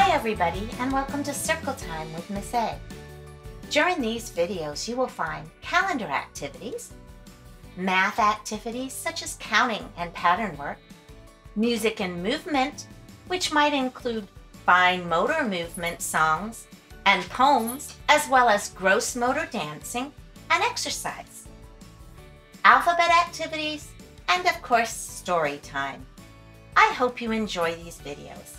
everybody and welcome to Circle Time with Miss A. During these videos you will find calendar activities, math activities such as counting and pattern work, music and movement, which might include fine motor movement songs and poems, as well as gross motor dancing and exercise, alphabet activities, and of course, story time. I hope you enjoy these videos.